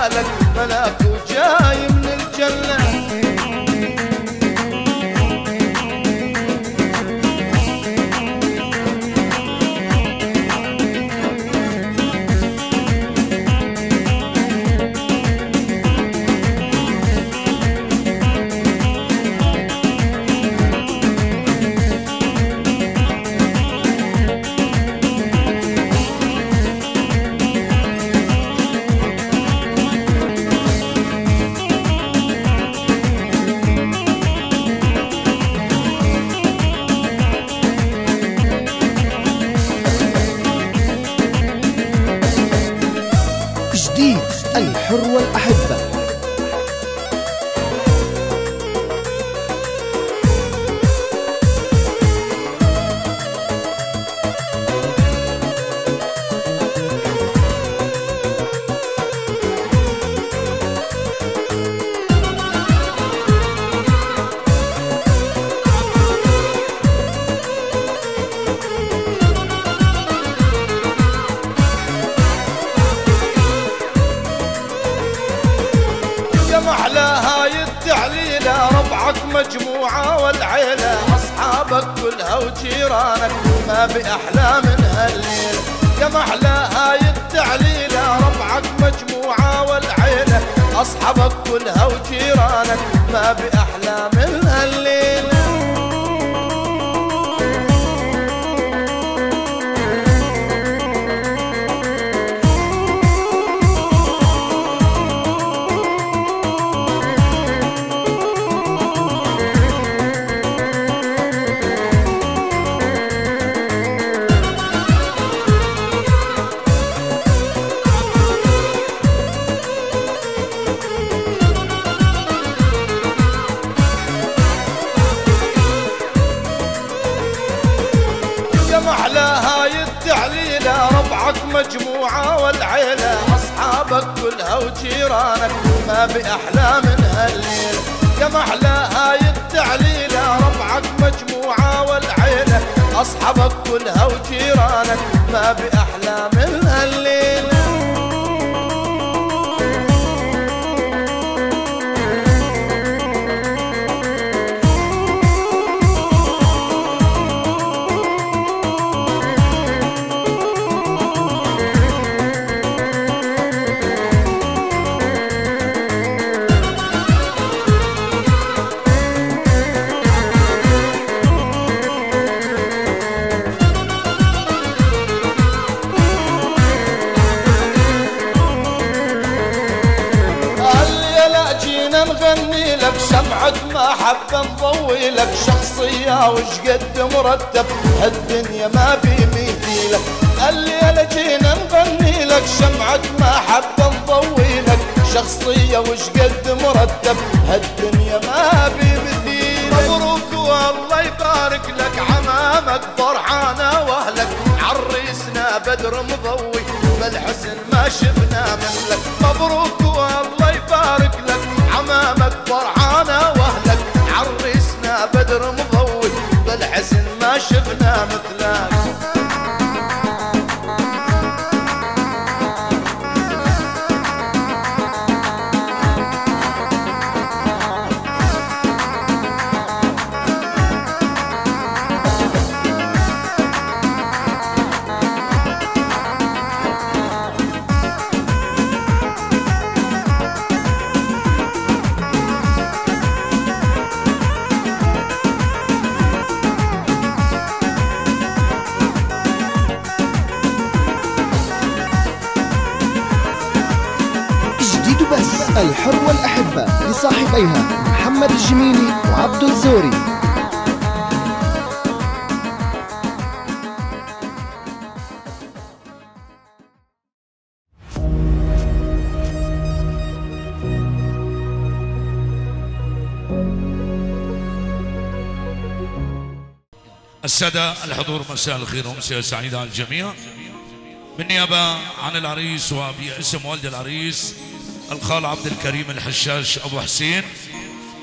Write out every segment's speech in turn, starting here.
جمالك ملاك. كلها وجيرانك ما بأحلى من هالليل. يا محلى هاي التعليلة ربعك مجموعة والعيلة أصحابك كلها وجيرانك ما بأحلى من هالليل. لك شخصية وش قد مرتب؟ هالدنيا ما بي مثيلك الليلة جينا نغني لك شمعة محبة نضوي لك. شخصية وش قد مرتب؟ هالدنيا ما بي مثيلك مبروك والله يبارك لك عمامك فرحانة وأهلك. عريسنا بدر مضوي بالحسن ما شفنا مثلك مبروك والله يبارك لك عمامك فرحانة وأهلك. عريسنا بدر مضوي بالحسن ما شفنا مثلك. السادة الحضور مساء الخير ومساء سعيدة على الجميع. بالنيابة عن العريس وباسم والد العريس الخال عبد الكريم الحشاش أبو حسين.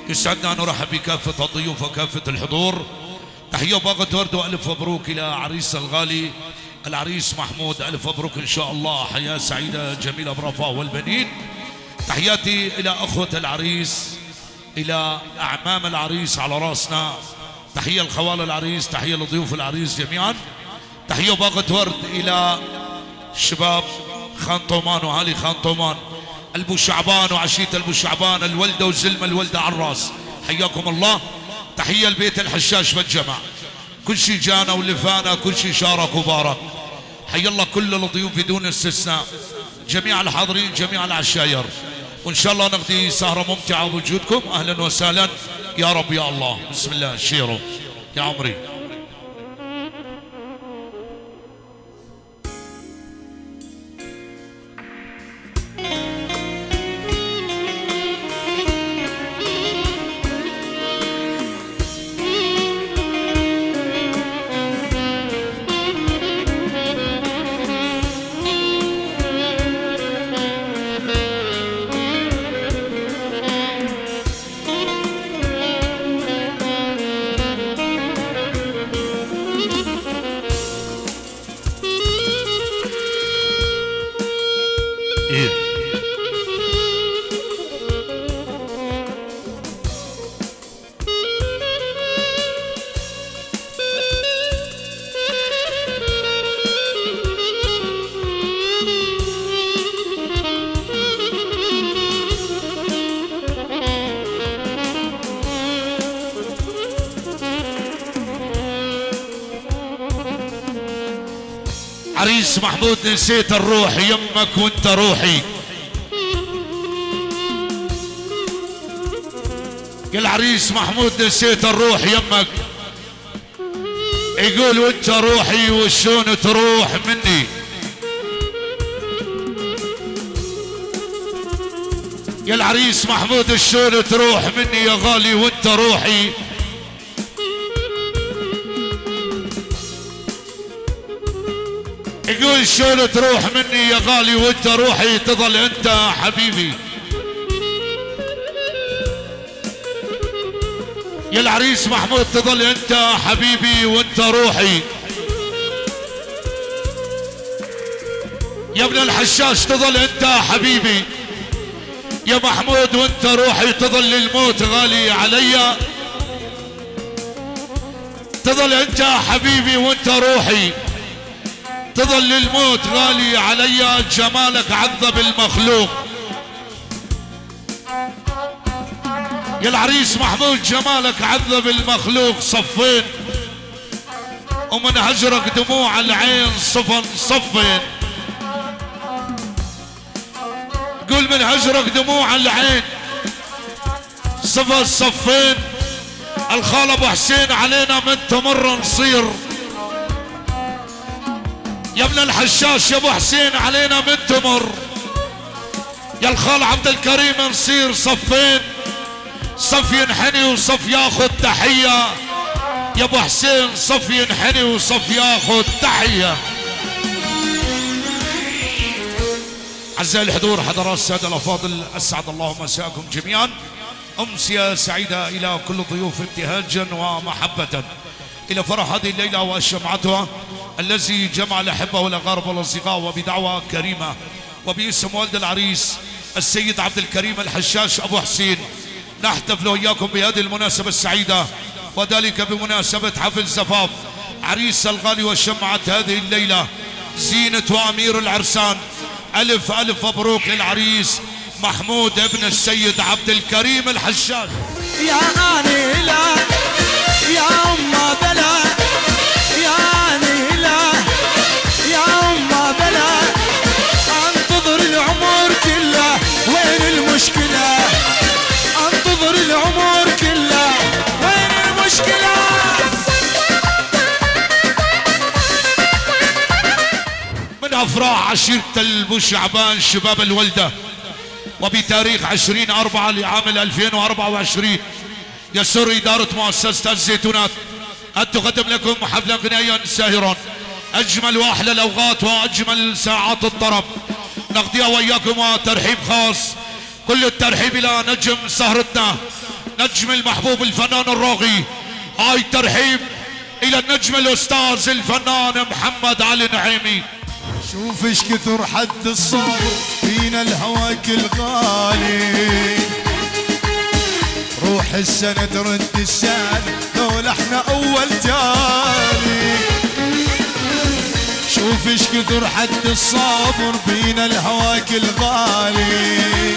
يسعدنا أن نرحب بكافة الضيوف وكافة الحضور. تحية وباقة ورد وألف مبروك إلى عريس الغالي العريس محمود. ألف مبروك إن شاء الله. حياة سعيدة جميلة برفاه والبنين. تحياتي إلى أخوة العريس إلى أعمام العريس على راسنا. تحية لخوال العريس تحية لضيوف العريس جميعا. تحية وباقة ورد إلى شباب خان طومان وهالي خان طومان البو شعبان وعشية البو شعبان الولدة والزلمة الولدة على الراس حياكم الله. تحية لبيت الحشاش والجمع. كل شي جانا ولفانا كل شي شارك وبارك. حي الله كل الضيوف بدون استثناء. جميع الحاضرين جميع العشاير. وإن شاء الله نقضي سهرة ممتعة بوجودكم أهلا وسهلا. يا رب يا الله. بسم الله. شيرو. يا عمري. عريس محمود نسيت الروح يمك وانت روحي. قال عريس محمود نسيت الروح يمك. يقول وانت روحي وشون تروح مني. يا العريس محمود شلون تروح مني يا غالي وانت روحي. شلون تروح مني يا غالي وانت روحي تظل انت حبيبي. يا العريس محمود تظل انت حبيبي وانت روحي. يا ابن الحشاش تظل انت حبيبي. يا محمود وانت روحي تظل الموت غالي علي. تظل انت حبيبي وانت روحي. تظل الموت غالي علي جمالك عذب المخلوق. يا العريس محمود جمالك عذب المخلوق. صفين. ومن هجرك دموع العين صفن صفين. قول من هجرك دموع العين صفى الصفين الخال أبو حسين علينا من تمر نصير. يا ابن الحشاش يا ابو حسين علينا من تمر. يا الخال عبد الكريم نصير صفين. صف ينحني وصف ياخذ تحية. يا ابو حسين صف ينحني وصف ياخذ تحية. أعزائي الحضور حضرات السادة الأفاضل أسعد الله مساءكم جميعا. أمسية سعيدة إلى كل الضيوف ابتهاجا ومحبة. إلى فرح هذه الليلة وشمعتها الذي جمع الأحبة والأغارب والأصدقاء وبدعوة كريمة. وباسم والد العريس السيد عبد الكريم الحشاش أبو حسين. نحتفل وإياكم بهذه المناسبة السعيدة وذلك بمناسبة حفل زفاف عريس الغالي وشمعة هذه الليلة. زينة وأمير العرسان. ألف ألف مبروك للعريس محمود ابن السيد عبد الكريم الحشاش. يا انيلة يا أفراح عشيرة البو شعبان شباب الولدة. وبتاريخ 20 4 لعام 2024 يسر إدارة مؤسسة الزيتونات. أن تقدم لكم حفلا غنائيا ساهرا. أجمل وأحلى الأوقات وأجمل ساعات الطرب. نقضيها وإياكم وترحيب خاص. كل الترحيب إلى نجم سهرتنا. نجم المحبوب الفنان الراغي. هاي ترحيب إلى النجم الأستاذ الفنان محمد علي نعيمي. شوف إيش كثر حد الصبر فينا الهواك الغالي. روح السنة ترد السنة لو إحنا أول تالي. شوف إيش كثر حد الصبر فينا الهواك الغالي.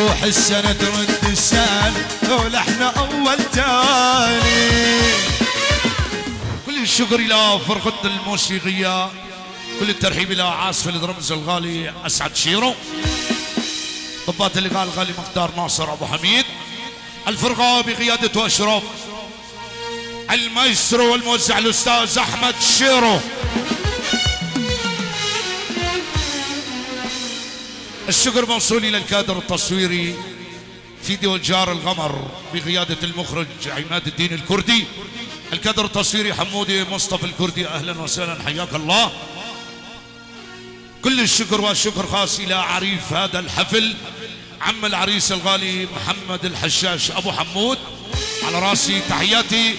روح السنة ترد السنة لو إحنا أول تالي. كل الشكر إلى فرقة الموسيقية. كل الترحيب إلى عازف الدرمز الغالي أسعد شيرو. ضباط الإيقاع الغالي مقدار ناصر أبو حميد. الفرقة بقيادة وأشراف المايسترو والموزع الأستاذ أحمد شيرو. الشكر موصول إلى الكادر التصويري فيديو جار القمر بقيادة المخرج عماد الدين الكردي. الكادر التصويري حمودي مصطفى الكردي أهلا وسهلا حياك الله. كل الشكر والشكر خاص إلى عريف هذا الحفل عم العريس الغالي محمد الحشاش أبو حمود. على راسي تحياتي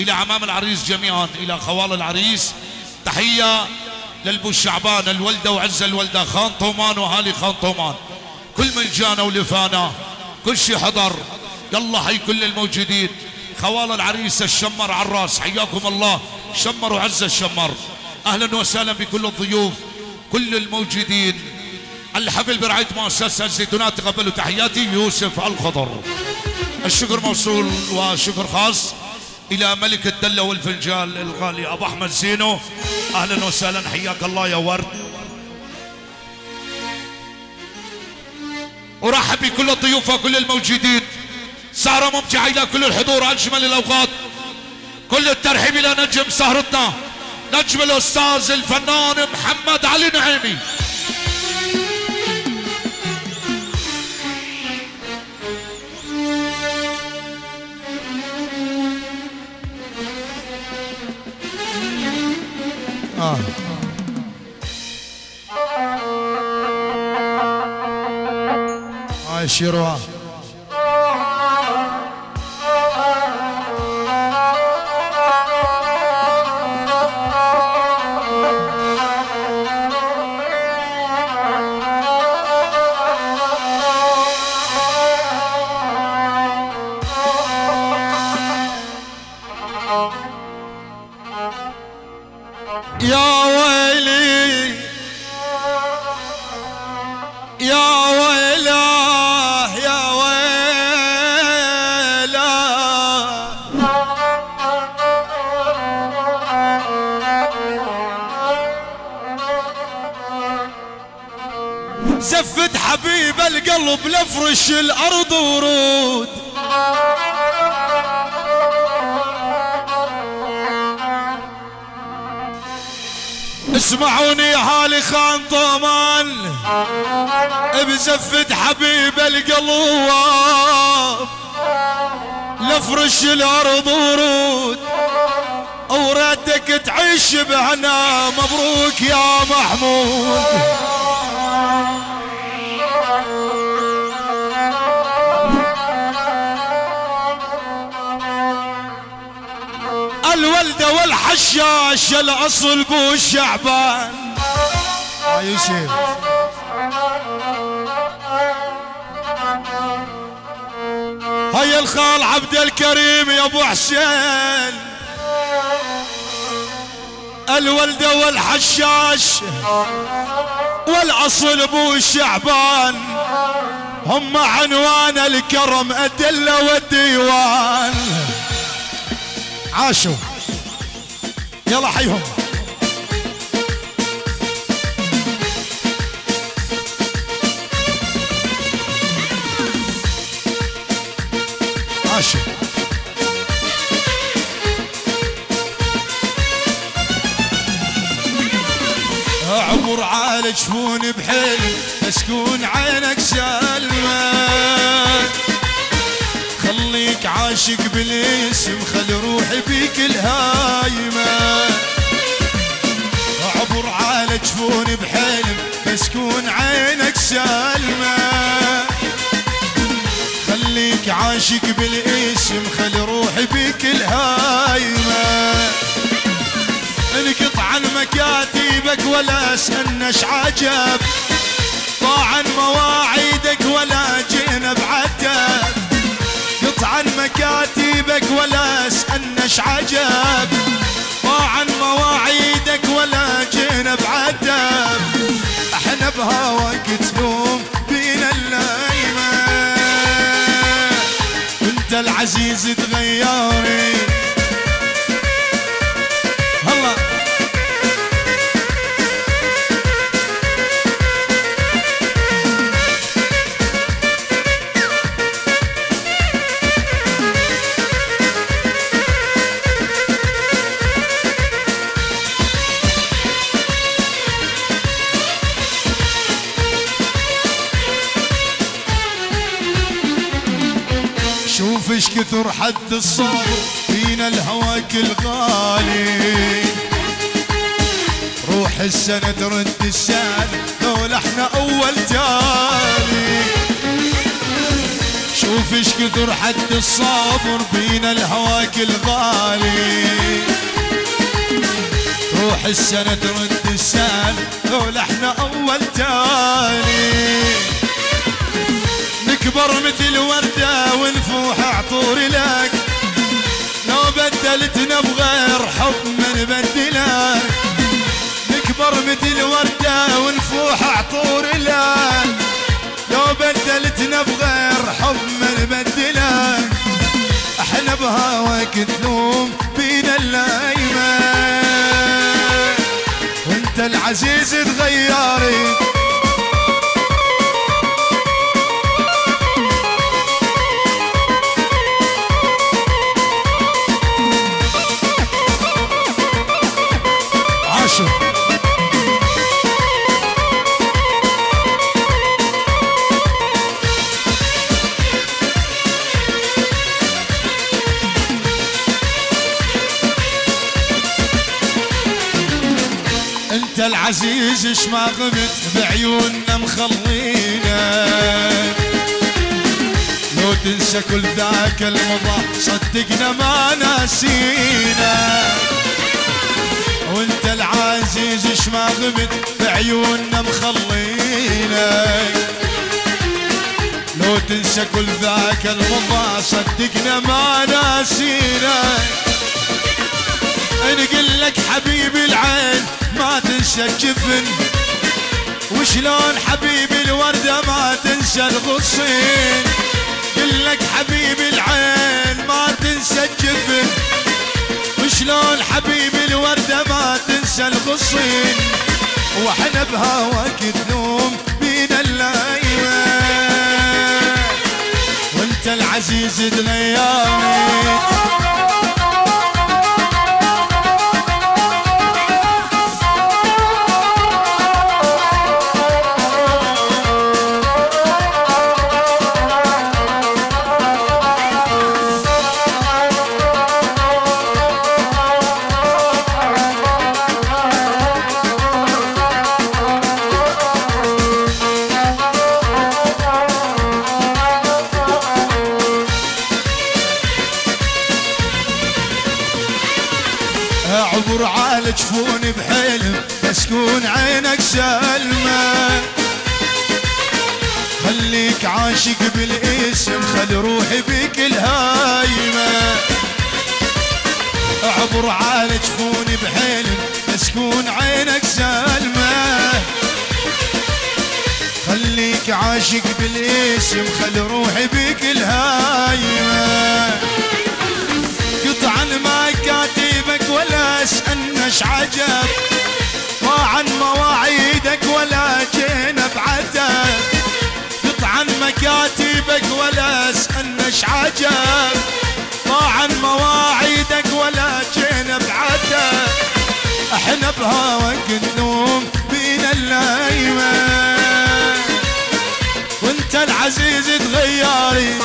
إلى عمام العريس جميعا إلى خوال العريس. تحية للبو الشعبان الولدة وعز الولدة خان طومان وهالي خان طومان كل من جانا ولفانا كل شي حضر. يلا حي كل الموجودين. خوال العريس الشمر على الراس. حياكم الله. شمر وعز الشمر. أهلا وسهلا بكل الضيوف كل الموجودين. الحفل برعاية مؤسسة الزيتونات. تقبلوا تحياتي يوسف الخضر. الشكر موصول وشكر خاص إلى ملك الدلة والفنجال الغالي أبو أحمد زينو. أهلا وسهلا. حياك الله يا ورد. أرحب بكل الضيوف وكل الموجودين. سهرة ممتعة إلى كل الحضور أجمل الأوقات كل الترحيب إلى نجم سهرتنا نجم الأستاذ الفنان محمد علي نعيمي آه. هاي شيروها يا القلب لفرش الأرض ورود. اسمعوني هالي خان طمان بزفت حبيب القلوب. لفرش الأرض ورود وريتك تعيش بهنا مبروك يا محمود. والحشاش الاصل بو شعبان. يوسف هيا الخال عبد الكريم يا أبو حسين. الولدة والحشاش والأصل ابو شعبان. هم عنوان الكرم الدلة والديوان. عاشوا. يلا حيهم. عاشوا عبر على جفون بحلم تسكون عينك سلمى خليك عاشق بالاسم خلي روحي بيك الهايمة. عبر على جفون بحلم تسكون عينك سلمى خليك عاشق بالاسم خلي روحي بيك الهايمة. انقطع عن مكاتبك ولا اسألنش عجب. ضاع عن مواعيدك ولا جينا بعتب. مكاتبك ولا اسألنش عجب. ضاع عن مواعيدك الصبر بينا الهواك الغالي. روح السنة ترد السنة لولا إحنا أول تالي نكبر مثل وردة ونفوح عطور لك. لو بدلتنا بغير حب ما نبدلك نكبر مثل وردة ونفوح عطور لك. لو بدلتنا بغير حب ما نبدلك إحنا بهواك تلوم بينا اللايمة وانت العزيز تغيري العزيز اش ما غمت بعيوننا مخلينا. لو تنسى كل ذاك المضى صدقنا ما ناسينا. وانت العزيز اش ما غمت بعيوننا مخلينا. لو تنسى كل ذاك المضى صدقنا ما ناسينا. نقول لك حبيبي العين ما تنسى الجفن وشلون حبيبي الوردة ما تنسى الغصين؟ قل لك حبيبي العين ما تنسى الجفن وشلون حبيبي الوردة ما تنسى الغصين؟ وإحنا بهواك تنوم بينا اللايمة وانت العزيز تغيرت عاشق بالاسم خل روحي بك الهايمة. قطعا ما كاتبك ولا اسألنش عجب. طاعا مواعيدك ولا جينا بعتب قطعا مكاتبك ولا اسألنش عجب. طاعا مواعيدك ولا جينا بعتب إحنا بهواك النوم بي العزيز تغيري.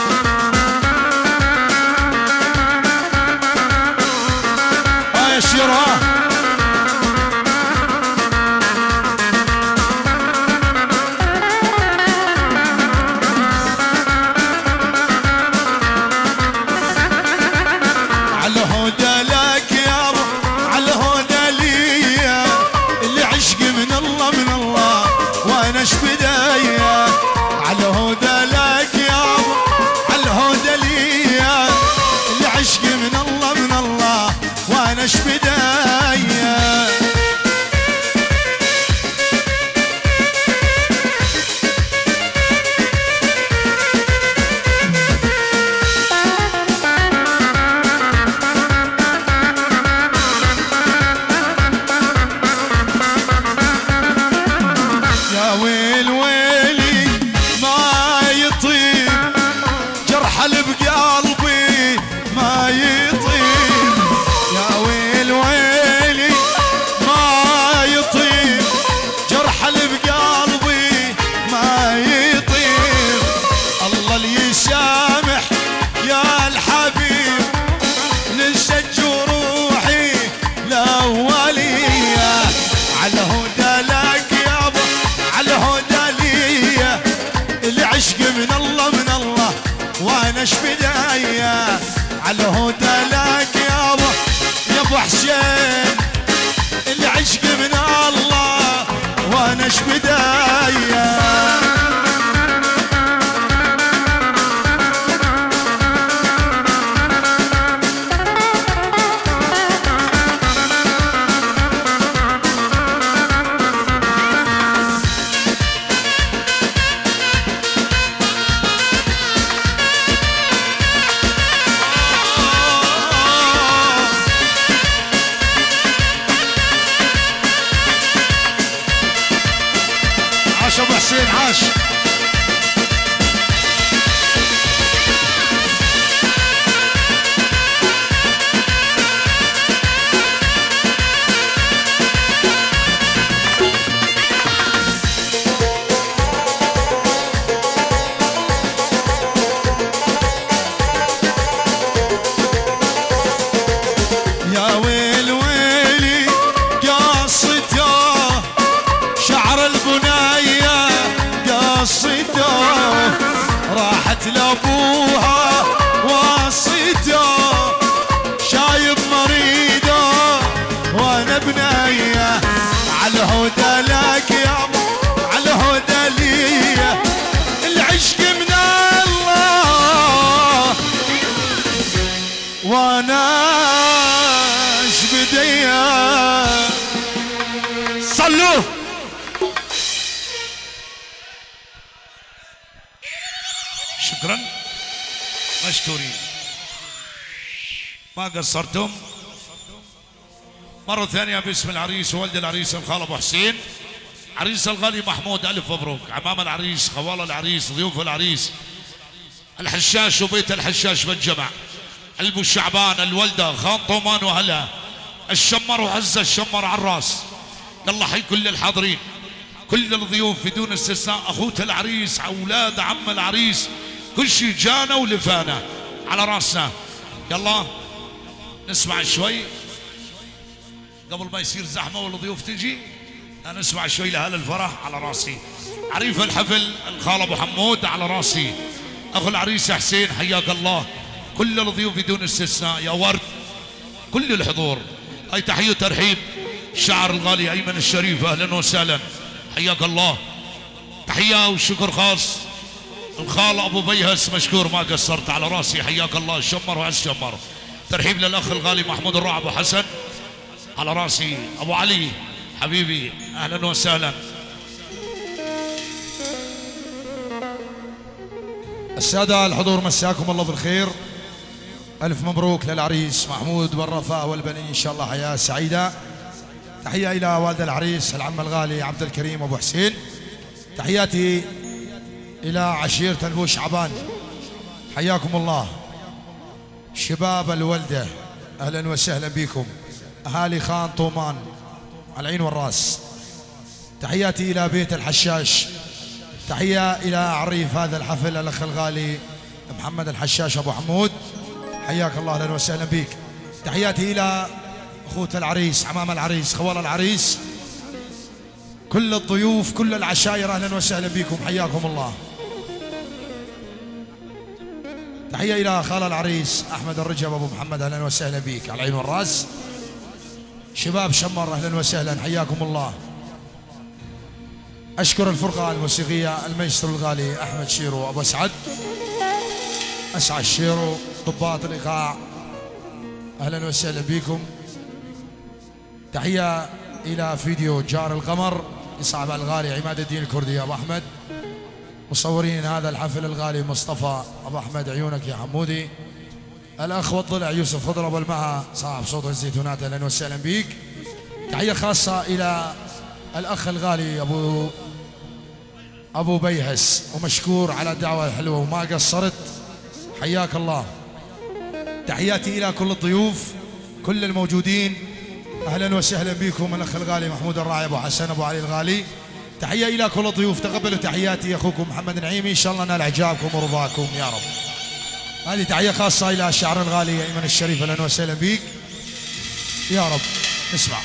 حسين اللي عشق من الله وأنا إيش بداية؟ شكرا. مشكورين. ما قصرتم؟ مرة ثانية باسم العريس وولد العريس الخال أبو حسين. عريس الغالي محمود ألف مبروك. عمام العريس خوال العريس ضيوف العريس. الحشاش وبيت الحشاش بالجمع ألبو الشعبان الولدة خان طومان وهلا. الشمر وعزة الشمر على الراس. يلا حي كل الحاضرين. كل الضيوف بدون استثناء. اخوة العريس أولاد عم العريس. كل شيء جانا ولفانا. على راسنا. يلا نسمع شوي. قبل ما يصير زحمة والضيوف تجي نسمع شوي لهذا الفرح على راسي. عريف الحفل الخال أبو حمود على راسي. أخو العريس حسين حياك الله. كل الضيوف بدون استثناء. يا ورد كل الحضور. هاي تحية وترحيب. الشاعر الغالي أيمن الشريف أهلا وسهلا. حياك الله. تحية وشكر خاص. الخال أبو بيهس مشكور ما قصرت على رأسي حياك الله الشمر وعز شمر. ترحيب للأخ الغالي محمود الرع أبو حسن. على رأسي أبو علي حبيبي أهلا وسهلا. السادة الحضور مساكم الله بالخير. ألف مبروك للعريس محمود والرفاء والبنين إن شاء الله حياة سعيدة. تحية إلى والد العريس العم الغالي عبد الكريم أبو حسين. تحياتي إلى عشيرة البو شعبان. حياكم الله. شباب الولدة أهلا وسهلا بكم. أهالي خان طومان على العين والرأس. تحياتي إلى بيت الحشاش. تحية إلى عريف هذا الحفل الأخ الغالي محمد الحشاش أبو حمود. حياك الله أهلا وسهلا بك. تحياتي إلى أخوة العريس عمام العريس خوال العريس. كل الضيوف كل العشائر أهلا وسهلا بكم. حياكم الله. تحية إلى خال العريس أحمد الرجب أبو محمد أهلا وسهلا بك. على العين والرأس. شباب شمر أهلا وسهلا. حياكم الله. أشكر الفرقة الموسيقية الميسترو الغالي أحمد شيرو أبو أسعد أسعد شيرو ضباط الإيقاع. أهلا وسهلا بكم. تحية إلى فيديو جار القمر يصعب الغالي عماد الدين الكردي أبو أحمد. مصورين هذا الحفل الغالي مصطفى أبو أحمد عيونك يا حمودي. الأخ والضلع يوسف خضر أبو المها صاحب صوت الزيتونات أهلا وسهلا بك تحية خاصة إلى الأخ الغالي أبو أبو بيهس. ومشكور على الدعوة الحلوة وما قصرت. حياك الله. تحياتي إلى كل الضيوف كل الموجودين. أهلا وسهلا بكم الأخ الغالي محمود الراعي أبو حسن أبو علي الغالي. تحية إلى كل الضيوف تقبلوا تحياتي أخوكم محمد نعيمي إن شاء الله نال إعجابكم ورضاكم يا رب. هذه تحية خاصة إلى الشعر الغالي أيمن الشريف أهلا وسهلا بك. يا رب نسمع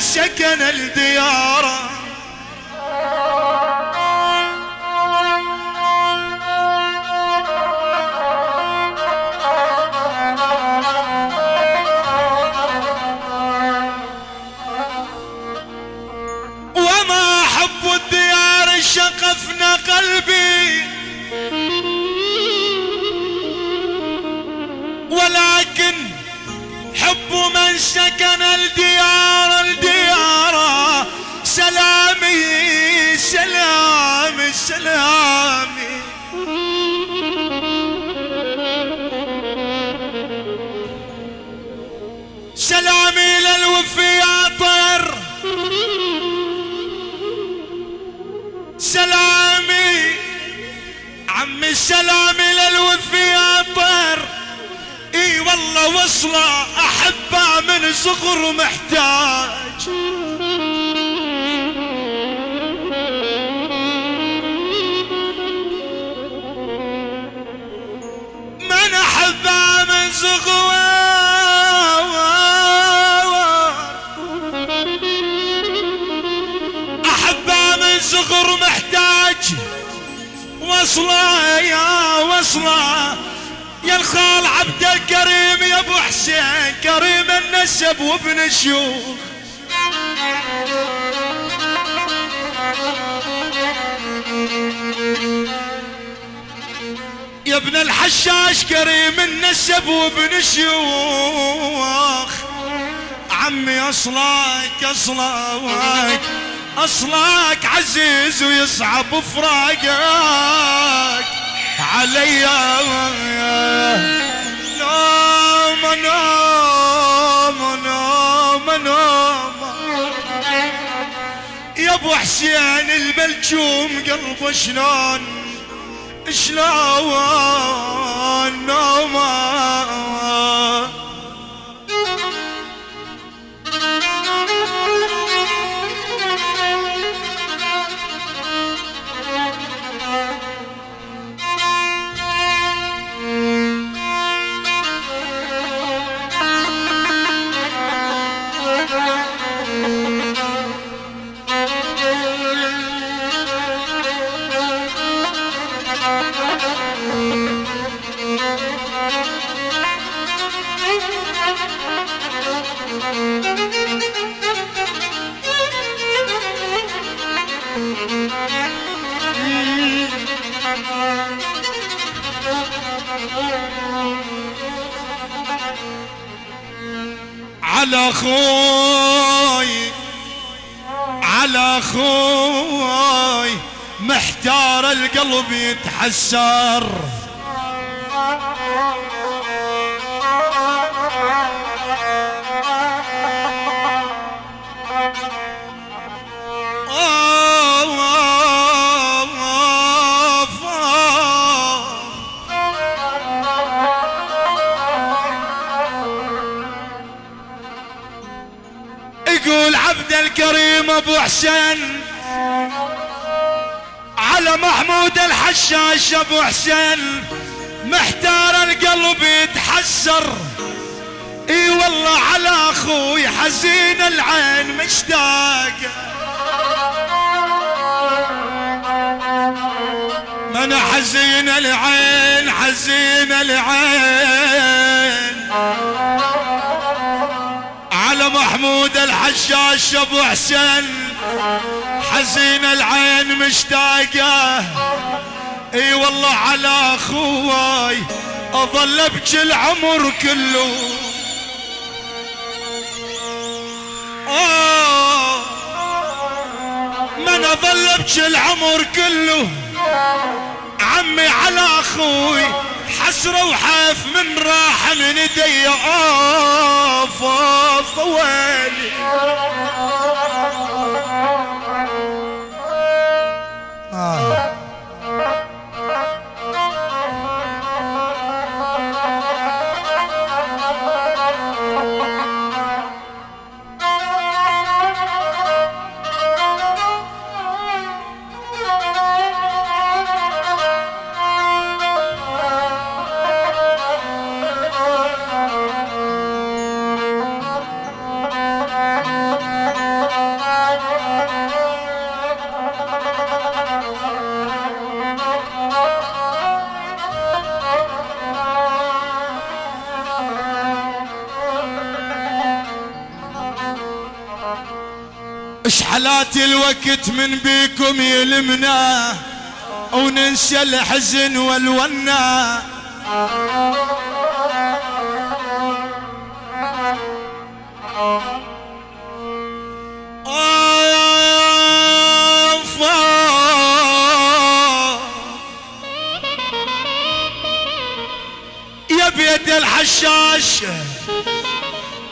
سكن الديار صغر محتاج. من احبه من صغر احبه من صغر محتاج. وصلة يا وصلة. ابو حسين كريم النسب وابن الشيوخ. يا ابن الحشاش كريم النسب وابن شيوخ عمي اصلك اصلك اصلك عزيز ويصعب فراقك علي. نوم نوم نوم يا ابو حسين الملجوم قلبه شلون؟ شلون؟ نوم على خوي على خوي محتار القلب يتحسر. أبو حسين. على محمود الحشاش أبو حسين. محتار القلب يتحسر. إي والله على أخوي حزين العين مشتاق. من حزين العين حزين العين. محمود الحشاش أبو حسين. حزين العين مشتاقة. إي والله على أخوي أظل ابكي العمر كله. آه وأنا ظل ابكي العمر كله. عمي على أخوي حسرة وحاف من راح من ايدي اوف اوف ويلي اشحلات الوقت من بيكم يلمنا وننسى الحزن والونا آف. يا بيت الحشاش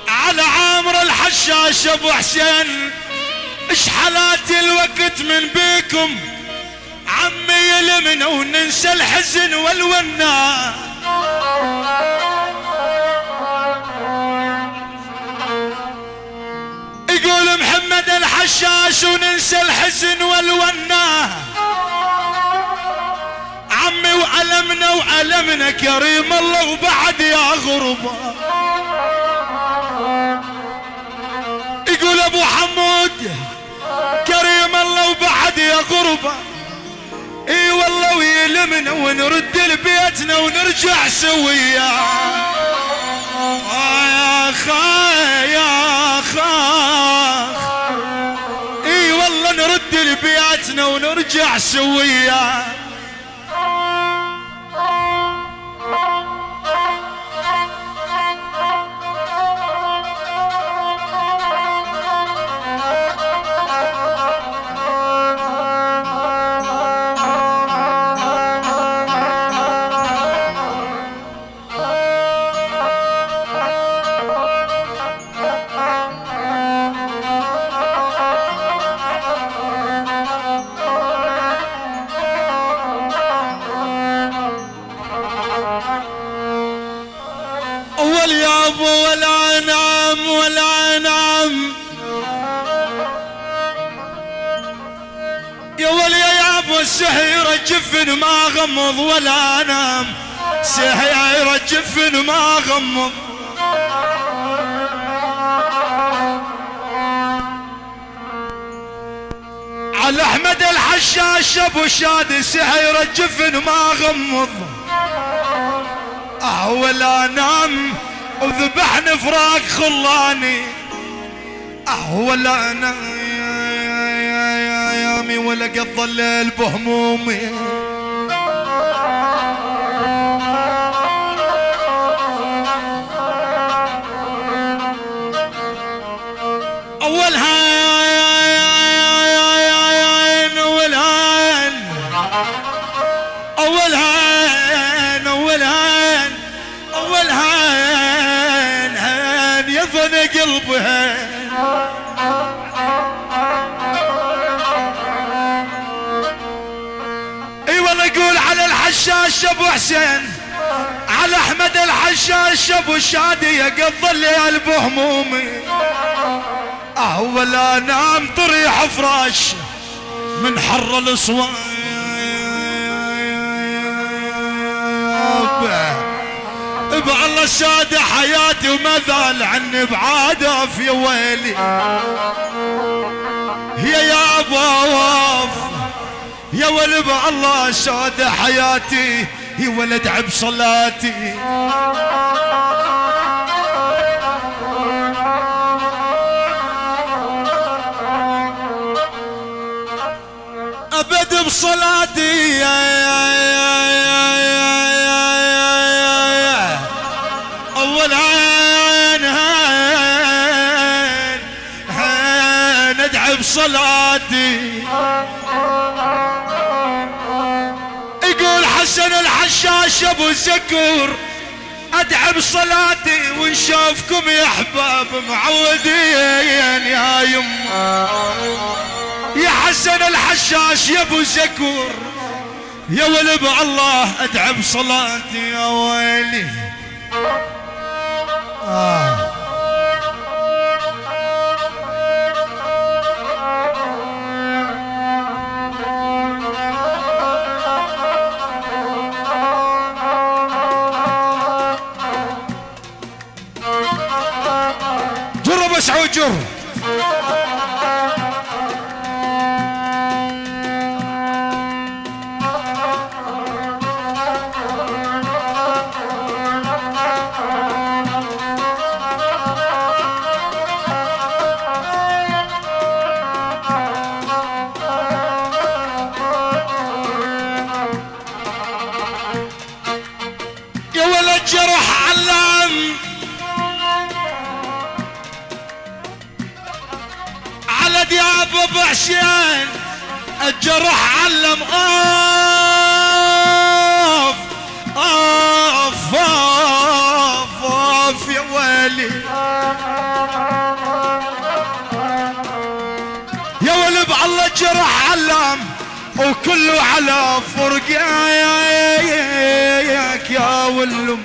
على عامر الحشاش أبو حسين اشحلات الوقت من بيكم؟ عمي يلمنا وننسى الحزن والونا. يقول محمد الحشاش وننسى الحزن والونا. عمي وألمنا وألمنا كريم الله وبعد يا غربة يقول أبو حمود كريم الله وبعد يا غربة. إي والله ويلمنا ونرد لبيتنا ونرجع سويا. آه يا خا يا خاخ إي والله نرد لبيتنا ونرجع سويا. جفن ما غمض ولا انام سحيا يرجف ما غمض على احمد الحشاش ابو شادي سحي يرجف ما غمض احول انام وذبحن فراق خلاني احول انام يا ولا يا يا بهمومي الحشاش ابو حسين. على أحمد الحشاش ابو شادي يقضى الليل بهمومي أول انام طريح فراش من حر الاسوان الله ساد حياتي وما ذال عني بعادف يا ويلي. يا يا ابواف يا ولد الله ساد حياتي يا ولد عب صلاتي. أبد بصلاتي زكور ادعى بصلاتي ونشوفكم يا أحباب معودين يا يما يا حسن الحشاش يا أبو زكور يا ولد الله ادعى بصلاتي يا ويلي آه. الجرح علم أوف أوف أوف أوف يا ويلي يا ولد الله جرح علام وكله على فرقاك يا ولم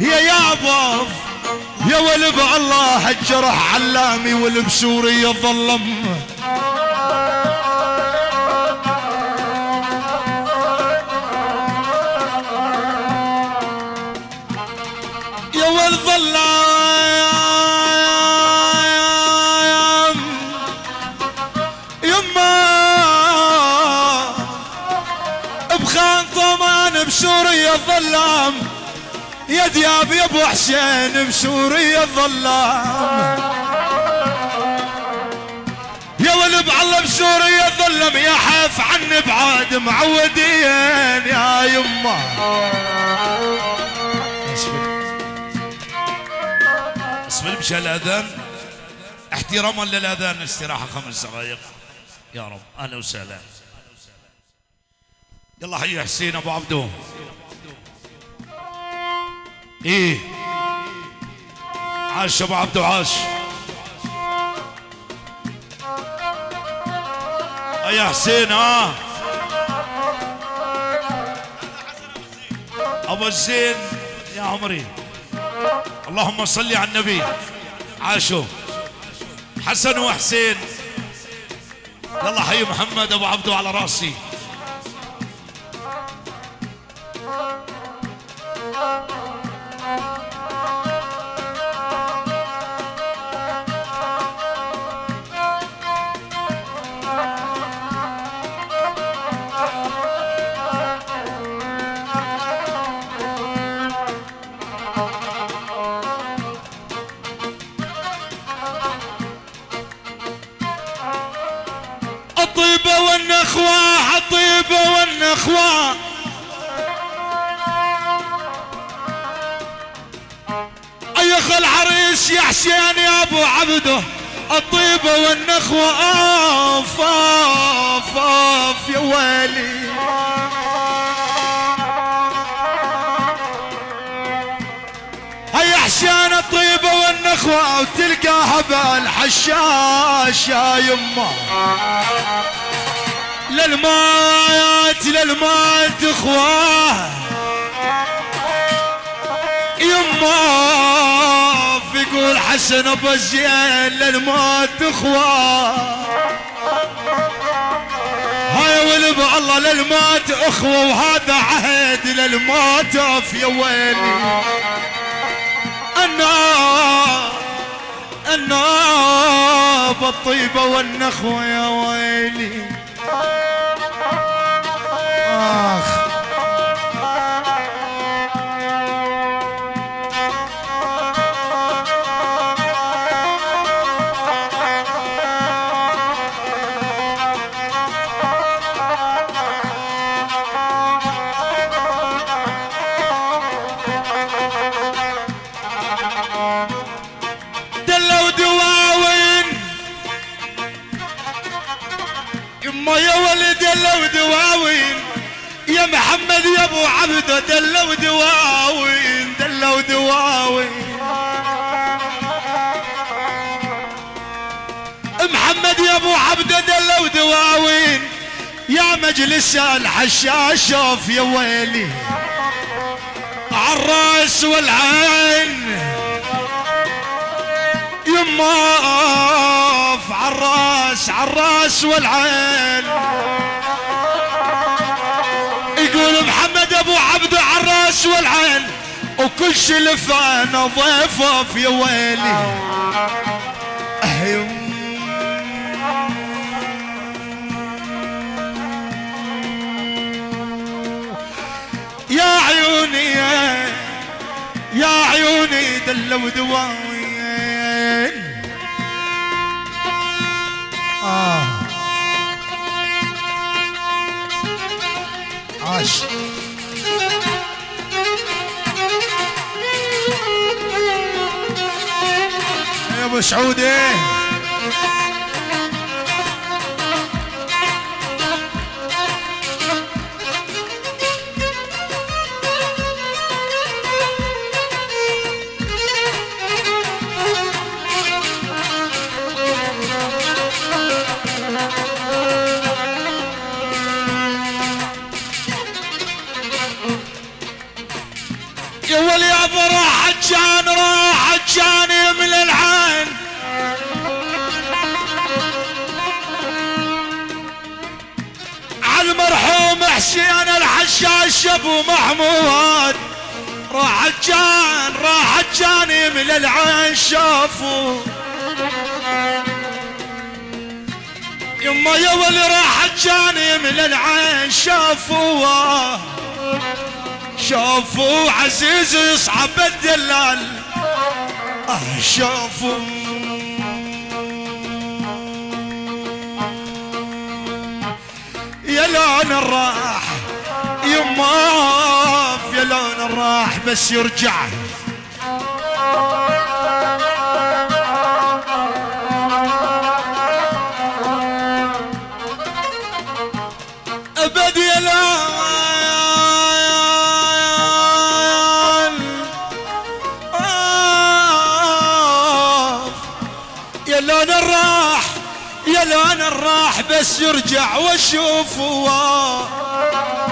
يا يابا يا ولب الله الجرح علامي ولب سوريا بخان طمان بسوريا ظلام يا دياب يا ابو حسين بسوريا ظلام يا ولد الله بسوريا ظلم يا حف عني بعاد معودين يا يما. اسفل مشى الاذان احتراما للاذان استراحة خمس دقائق. يا رب أهلا وسهلا. يلا حي حسين أبو عبدو إيه. عاش أبو عبدو عاش. يا حسين ها أبو الزين يا عمري. اللهم صل على النبي. عاشوا. حسن وحسين. يلا حي محمد أبو عبدو على رأسي. العريس يا أبو عبده الطيبة والنخوة اوف اوف اوف يا ويلي هيا حسين الطيبة والنخوة وتلقاها بالحشاش يا يمه للمات للمات اخواه يما يقول حسن أبو الزين للمات اخواه هاي ولب الله للمات إخوة وهذا عهد للمات يا ويلي. النار النار الطيبه والنخوة يا ويلي. آخ. أبو عبده دلوا دواوين دلوا دواوين محمد يا أبو عبده دلوا دواوين يا مجلس الحشاش شوف يا ويلي. عالراس والعين. يما عالراس عالراس والعين. عبده عالراس والعين وكل شلفان ضيفه يا ويلي. أهيم يا عيوني يا عيوني دلوا دواوين آه. عاش. أبو سعودي. أبو محمود. راح جان راح جاني من العين شافوا يما يا ولي راح جاني من العين شافوا شافوا عزيز يصعب الدلال. شافوا يا لون الراح يما يا لون الراح بس يرجع. أبد يا لون آه. يا لون الراح يا لون الراح بس يرجع واشوفه على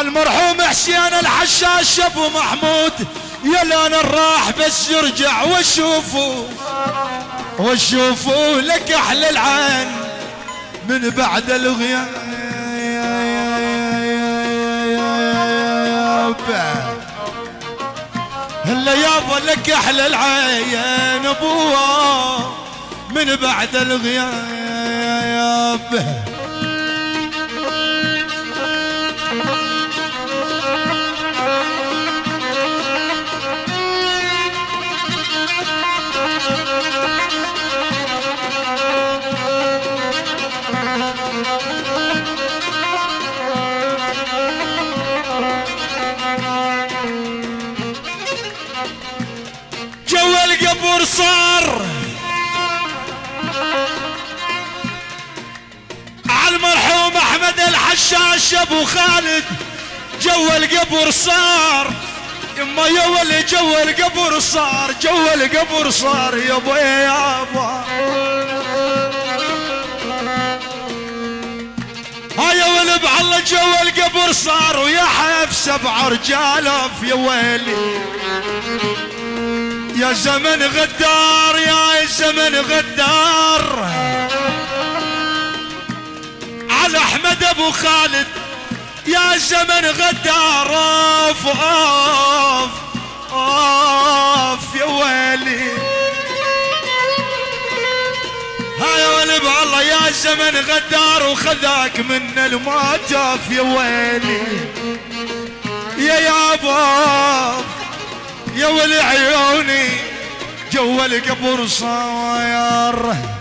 المرحوم حسين الحشاش أبو محمود يا لون الراح بس يرجع واشوفه واشوفه لك أحلى العين من بعد الغياب. هلا يابا لك أحلى العين ابوها من بعد الغياب. القبر صار على المرحوم أحمد الحشاش أبو خالد جو القبر صار. يما يا ولي جو القبر صار جو القبر صار يا أبو يا ابا ها يا ولي بعله جو القبر صار ويا حف سبع رجاله يا ويلي يا زمن غدار يا زمن غدار. على أحمد أبو خالد يا زمن غدار. أوف أوف أوف يا ويلي. ها يا ولي بالله يا زمن غدار وخذاك من الموتف يا ويلي. يا يابا ولي عيوني جو القبر صاير.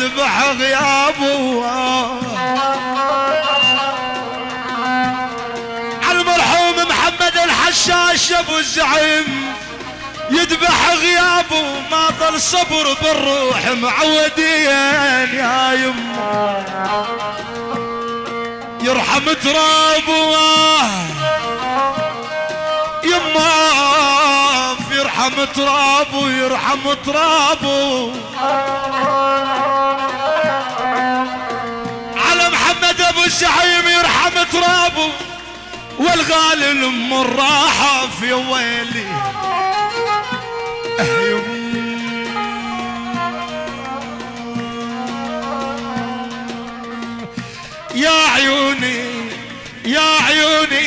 يذبح غيابه على المرحوم محمد الحشاش أبو الزعيم. يذبح غيابه ما ظل صبر بالروح معودين يا يمه يرحم ترابه. يما يرحم ترابه يرحم ترابه. الزعيم يرحم ترابه والغالي الأم الراحة في ويلي. يا عيوني يا عيوني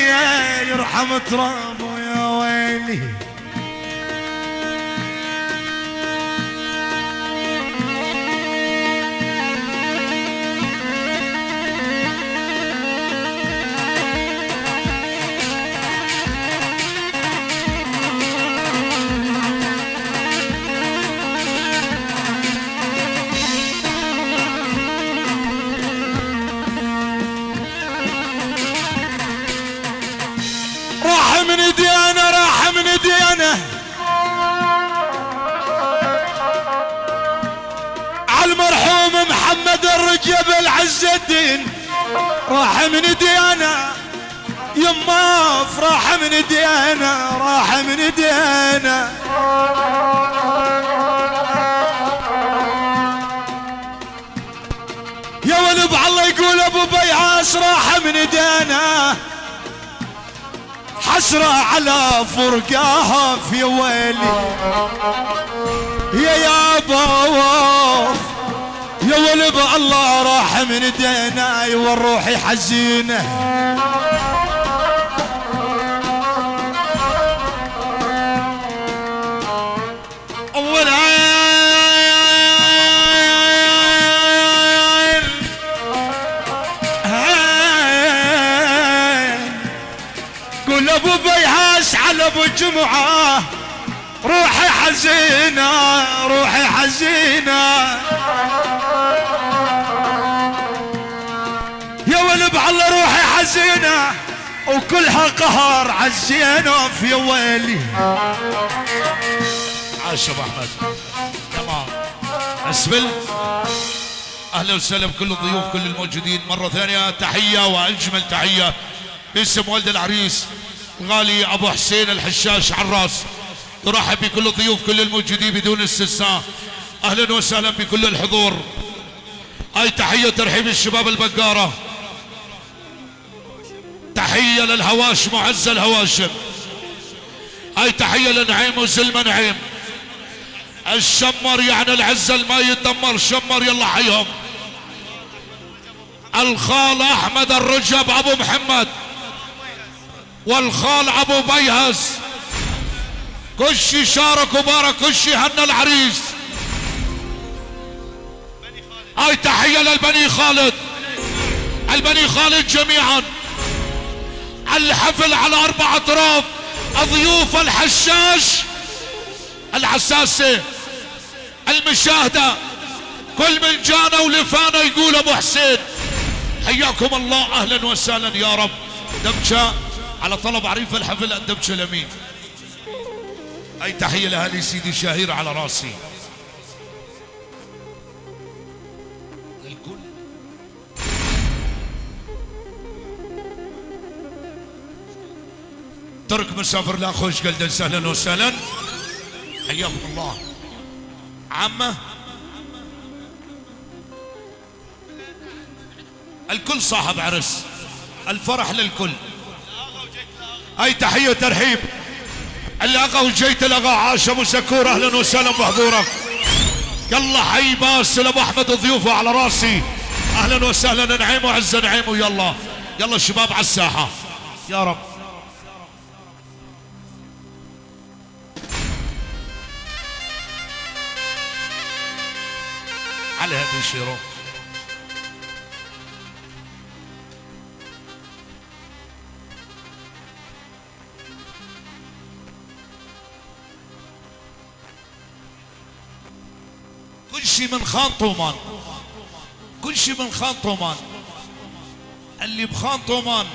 يرحم ترابه يا ويلي. راح من ايدينا يما راح من ايدينا راح من ايدينا يا ولد الله يقول أبو بيعاس راح من ايدينا حسرة على فرقاها في ويلي. يا يابا يا ولد الله راح من ايدينا والروح حزينه أبو جمعة روحي حزينة روحي حزينة. حزينه وكلها قهر عزينه في ويلي عاش أبو أحمد. تمام. أسفل. أهلا وسهلا بكل الضيوف كل الموجودين. مرة ثانية تحية وأجمل تحية باسم والد العريس الغالي أبو حسين الحشاش عراس نرحب بكل الضيوف كل الموجودين بدون استثناء. أهلا وسهلا بكل الحضور. هاي تحية ترحيب الشباب البقارة. تحية للهواش معز الهواشم هاي تحية لنعيم وزلمة نعيم. الشمر يعني العزة ما يتدمر شمر يلا حيهم. الخال أحمد الرجب أبو محمد. والخال أبو بيهز. كشي شارك وبارك كشي هنا العريس. هاي تحية للبني خالد. البني خالد جميعا. الحفل على أربع أطراف ضيوف الحشاش العساسة المشاهدة كل من جانا ولفانا يقول أبو حسين حياكم الله أهلا وسهلا يا رب. دبشة على طلب عريف الحفل الدبشة الأمين. أي تحية لاهالي سيدي شهير على رأسي. ترك مسافر لا خوش قلدا سهلا وسهلا. حياكم الله. عمة. الكل صاحب عرس. الفرح للكل. أي تحية ترحيب الاغا وجيت الاغا عاش ابو سكور أهلا وسهلا بحضورك يلا حي باسل ابو أحمد ضيوفه على راسي. أهلا وسهلا نعيم وعز نعيم ويلا. يلا الشباب على الساحة. يا رب. على هذا الشيرو شيء من خان طومان كل شيء من خان طومان اللي بخان طومان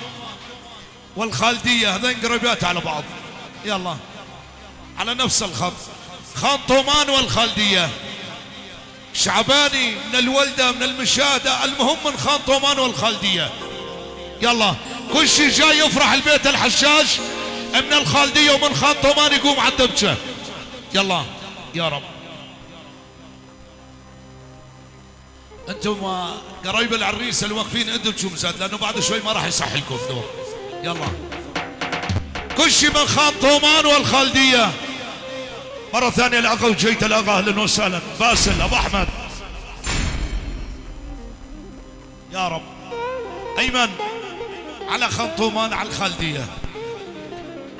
والخالدية هذين قريبات على بعض. يلا. على نفس الخط. خان طومان والخالدية. شعباني من الولدة من المشاهدة المهم من خان طومان والخالدية. يلا كل شيء جاي يفرح البيت الحشاش من الخالدية ومن خان طومان يقوم على الدبشة. يلا يا رب. أنتم قرايب العريس اللي واقفين أنتم شو مساد لأنه بعد شوي ما راح يصح لكم دور يلا. كل شيء من خان طومان والخالدية. مرة ثانية الأغا وجيت الأغا أهلا وسهلا باسل أبو أحمد. يا رب. أيمن. على خنطومان على الخالدية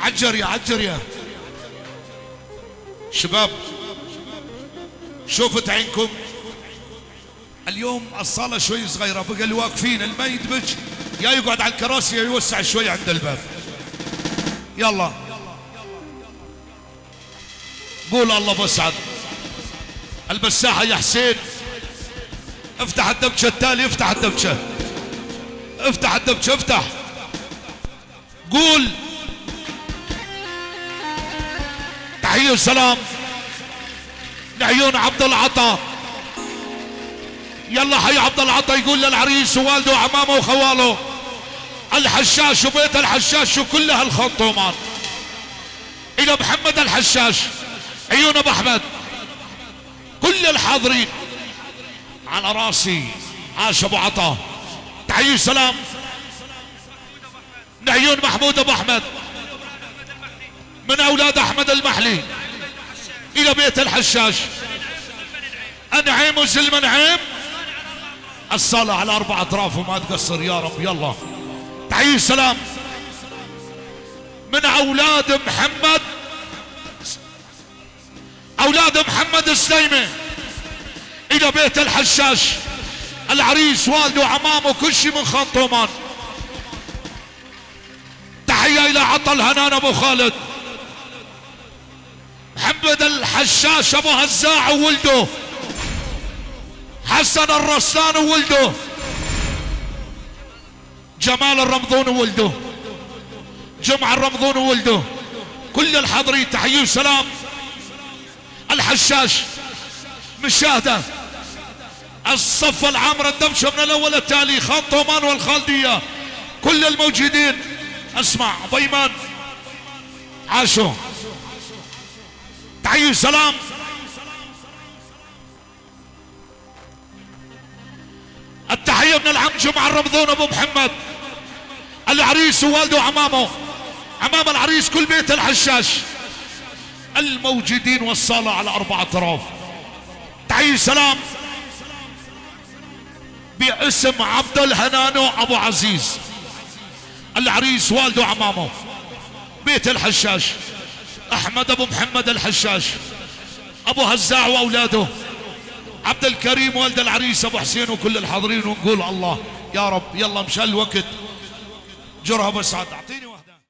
عجرية عجرية شباب شوفت عينكم. اليوم الصالة شوي صغيرة بقى اللي واقفين الما يدمج يا يقعد على الكراسي يا يوسع شوي عند الباب. يلا. قول الله بسعد البساحة يا حسين. افتح الدبشة التالي افتح الدبشة افتح الدبشة افتح. قول. تحية وسلام. لعيون عبد العطا. يلا حي عبد العطا يقول للعريس ووالده وعمامه وخواله. الحشاش وبيت الحشاش وكلها الخطومان إلى محمد الحشاش. عيون أبو أحمد. كل الحاضرين على رأسي عاش أبو عطا. تحيي سلام من عيون محمود أبو أحمد. من أولاد أحمد المحلي. إلى بيت الحشاش. أنعيم وزلمة نعيم الصلاة على أربع أطراف وما تقصر يا رب. يلا. تحيي سلام من أولاد محمد أولاد محمد السليمي إلى بيت الحشاش. العريس والده وعمامه كل شيء من خان طومان. تحية إلى عطل هنان أبو خالد. محمد الحشاش أبو هزاع وولده. حسن الرسلان وولده. جمال الرمضون وولده. جمع الرمضون وولده. كل الحاضرين تحية وسلام. الحشاش مشاهدة الصف العامر الدمشة من الأول التالي خان طومان والخالدية. كل الموجودين. اسمع بيمان. عاشوا تحية سلام. التحية من العم جمع الرمضون أبو محمد. العريس ووالده وعمامه عمام العريس كل بيت الحشاش. الموجودين والصالة على أربع أطراف. تحية سلام. باسم عبد الهنانو أبو عزيز. العريس والده وعمامه بيت الحشاش. أحمد أبو محمد الحشاش. أبو هزاع وأولاده. عبد الكريم والد العريس أبو حسين وكل الحاضرين ونقول الله يا رب يلا مشى الوقت. جرها بس عاد. أعطيني